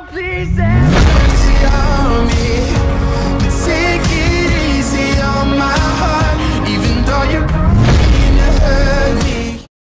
Oh, please